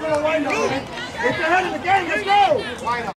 Get your head of the game. Let's go.